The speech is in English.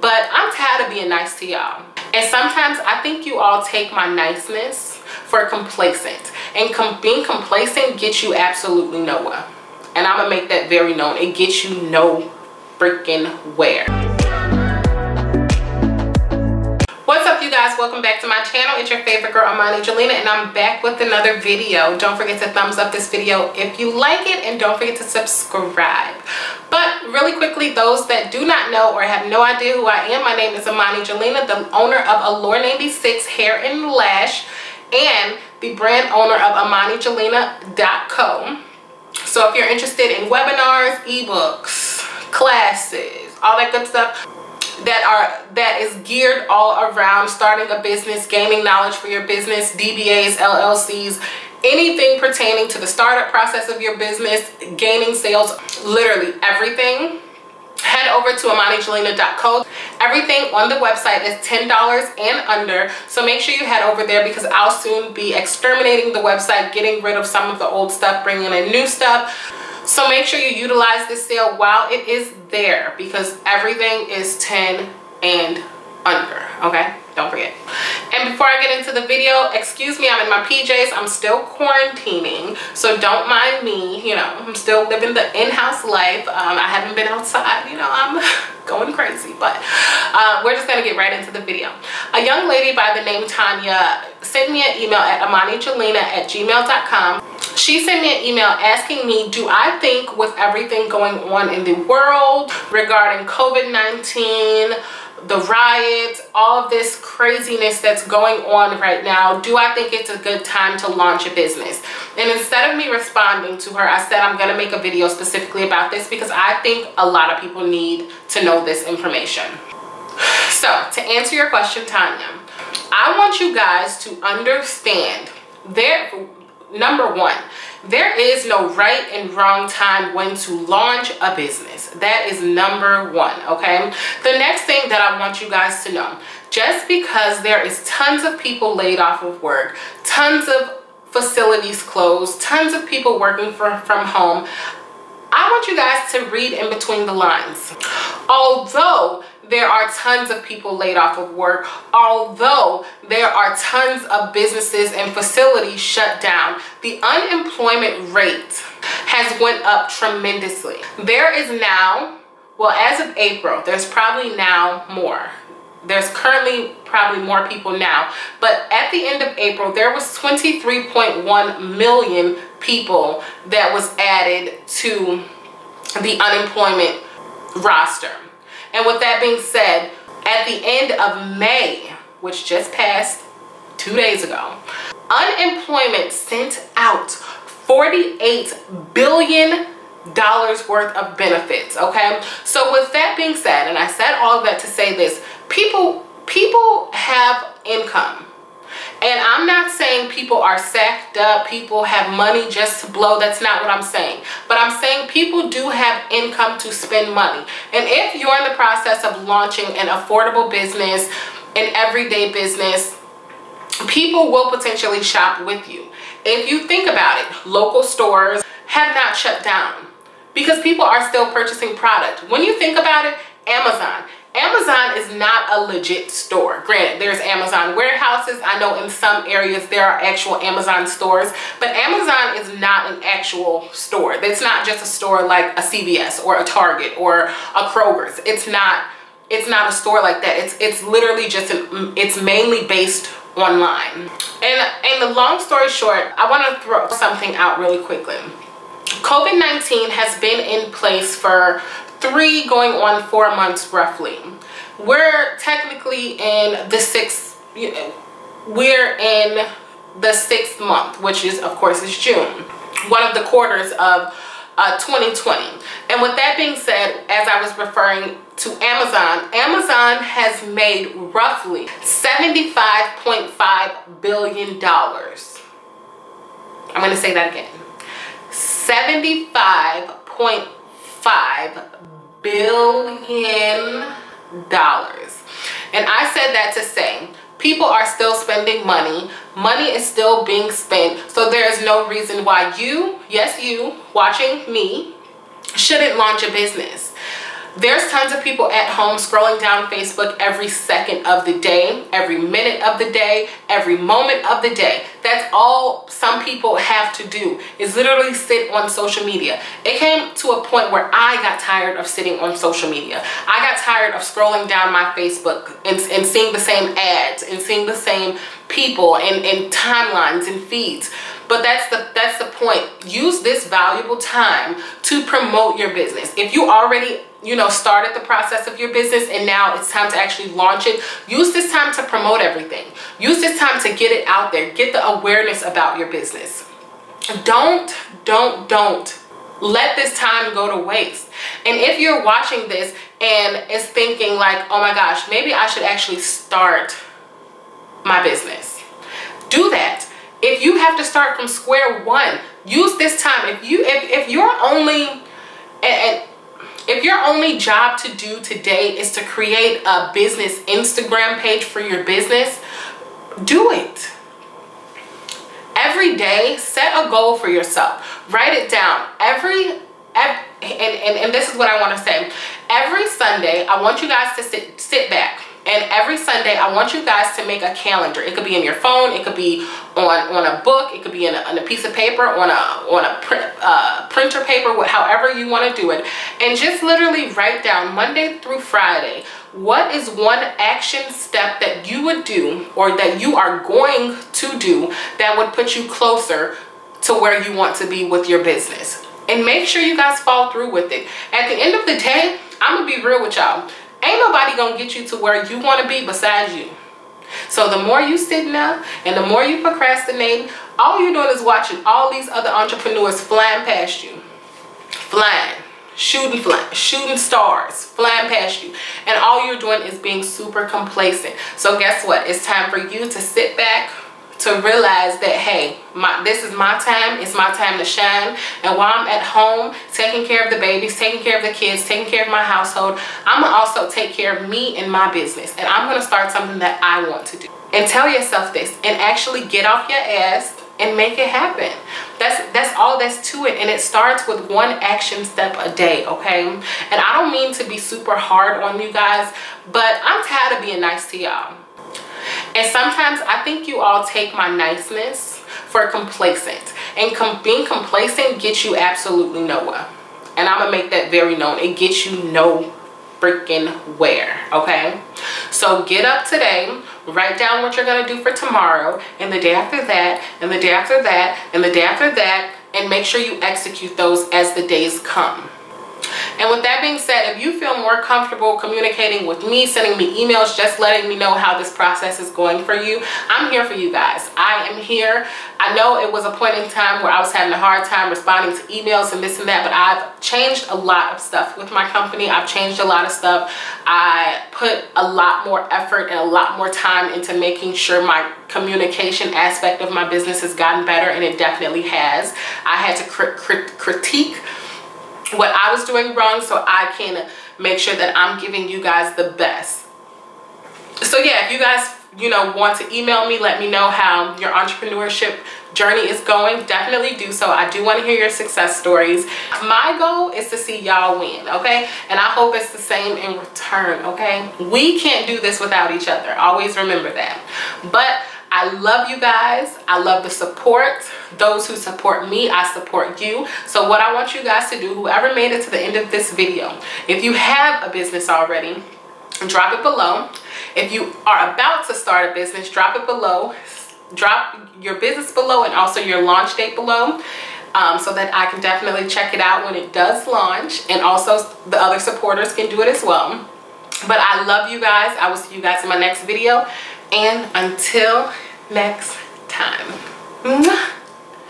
but I'm tired of being nice to y'all. And sometimes I think you all take my niceness for complacent. And com being complacent gets you absolutely nowhere. And I'm gonna make that very known. It gets you no freaking where. What's up you guys? Welcome back to my channel. It's your favorite girl Imani Jelena and I'm back with another video. Don't forget to thumbs up this video if you like it and don't forget to subscribe. But really quickly, those that do not know or have no idea who I am, my name is Imani Jelena, the owner of Allure96 Hair and Lash and the brand owner of ImaniJelena.co. So if you're interested in webinars, ebooks, classes, all that good stuff, that are that is geared all around starting a business gaining knowledge for your business dbas llcs anything pertaining to the startup process of your business gaining sales literally everything. Head over to imanijelena.co everything on the website is $10 and under. So make sure you head over there because I'll soon be exterminating the website getting rid of some of the old stuff bringing in new stuff so make sure you utilize this sale while it is there because everything is 10 and under okay? Don't forget. And before i get into the video excuse me i'm in my pjs i'm still quarantining so don't mind me you know i'm still living the in-house life. Um, i haven't been outside you know i'm going crazy but uh, we're just gonna get right into the video. A young lady by the name tanya sent me an email at imanijelena at gmail.com she sent me an email asking me do i think with everything going on in the world regarding covid-19 the riots, all of this craziness that's going on right now, do I think it's a good time to launch a business? And instead of me responding to her, I said I'm to make a video specifically about this because I think a lot of people need to know this information. So to answer your question, Tanya, I want you guys to understand there, number one, there is no right and wrong time when to launch a business. That is number one, okay? The next thing that I want you guys to know, just because there is tons of people laid off of work, tons of facilities closed, tons of people working for, from home, I want you guys to read in between the lines. Although there are tons of people laid off of work, although there are tons of businesses and facilities shut down, the unemployment rate has went up tremendously. There is now, well as of April, there's probably now more. There's currently probably more people now, but at the end of April, there was 23.1 million people that was added to the unemployment roster. And with that being said, at the end of May, which just passed two days ago, unemployment sent out 48 billion dollars worth of benefits okay? So with that being said and i said all of that to say this people people have income and I'm not saying people are sacked up, people have money just to blow. That's not what I'm saying. But I'm saying people do have income to spend money. And if you're in the process of launching an affordable business, an everyday business, people will potentially shop with you. If you think about it, local stores have not shut down because people are still purchasing product. When you think about it, Amazon. Amazon is not a legit store. Granted, there's Amazon warehouses. I know in some areas there are actual Amazon stores, but Amazon is not an actual store. It's not just a store like a CVS or a Target or a Kroger's. It's not it's not a store like that. It's it's literally just an, it's mainly based online. And and the long story short, I want to throw something out really quickly. COVID-19 has been in place for three going on four months roughly. We're technically in the sixth, we're in the sixth month, which is of course is June, one of the quarters of uh, 2020. And with that being said, as I was referring to Amazon, Amazon has made roughly $75.5 billion. I'm going to say that again. $75.5 billion. And I said that to say, people are still spending money. Money is still being spent. So there is no reason why you, yes you, watching me, shouldn't launch a business. There's tons of people at home scrolling down Facebook every second of the day, every minute of the day, every moment of the day. That's all some people have to do is literally sit on social media. It came to a point where I got tired of sitting on social media. I got tired of scrolling down my Facebook and, and seeing the same ads and seeing the same people and, and timelines and feeds. But that's the that's the point. Use this valuable time to promote your business. If you already you know started the process of your business and now it's time to actually launch it use this time to promote everything. Use this time to get it out there. Get the awareness about your business. Don't don't don't let this time go to waste. And if you're watching this and is thinking like oh my gosh maybe i should actually start my business. Do that if you have to start from square one use this time if you if, if you're only if your only job to do today is to create a business Instagram page for your business, do it. Every day, set a goal for yourself. Write it down. Every, every and, and, and this is what I want to say. Every Sunday, I want you guys to sit, sit back and every Sunday, I want you guys to make a calendar. It could be in your phone. It could be on, on a book. It could be in a, on a piece of paper, on a, on a uh, printer paper, however you want to do it. And just literally write down Monday through Friday, what is one action step that you would do or that you are going to do that would put you closer to where you want to be with your business. And make sure you guys fall through with it. At the end of the day, I'm going to be real with y'all Ain't nobody gonna get you to where you wanna be besides you. So the more you sitting there and the more you procrastinate, all you're doing is watching all these other entrepreneurs flying past you. Flying, shooting, flying, shooting stars, flying past you. And all you're doing is being super complacent. So guess what? It's time for you to sit back, to realize that hey my this is my time it's my time to shine. And while i'm at home taking care of the babies taking care of the kids taking care of my household i'm gonna also take care of me and my business. And i'm gonna start something that i want to do. And tell yourself this and actually get off your ass and make it happen. That's that's all that's to it. And it starts with one action step a day okay? And i don't mean to be super hard on you guys but i'm tired of being nice to y'all and sometimes I think you all take my niceness for complacent. And com being complacent gets you absolutely nowhere. And I'm going to make that very known. It gets you no freaking where, okay? So get up today, write down what you're going to do for tomorrow, and the day after that, and the day after that, and the day after that, and make sure you execute those as the days come. And with that being said, if you feel more comfortable communicating with me, sending me emails, just letting me know how this process is going for you, I'm here for you guys. I am here. I know it was a point in time where I was having a hard time responding to emails and this and that, but I've changed a lot of stuff with my company. I've changed a lot of stuff. I put a lot more effort and a lot more time into making sure my communication aspect of my business has gotten better and it definitely has. I had to crit crit critique what I was doing wrong so I can make sure that I'm giving you guys the best. So yeah, if you guys, you know, want to email me, let me know how your entrepreneurship journey is going, definitely do so. I do want to hear your success stories. My goal is to see y'all win, okay? And I hope it's the same in return, okay? We can't do this without each other. Always remember that. But I love you guys. I love the support. Those who support me, I support you. So what I want you guys to do, whoever made it to the end of this video, if you have a business already, drop it below. If you are about to start a business, drop it below. Drop your business below and also your launch date below. Um, so that I can definitely check it out when it does launch and also the other supporters can do it as well. But I love you guys. I will see you guys in my next video. And until next time. Mwah.